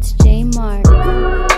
it's J Mark.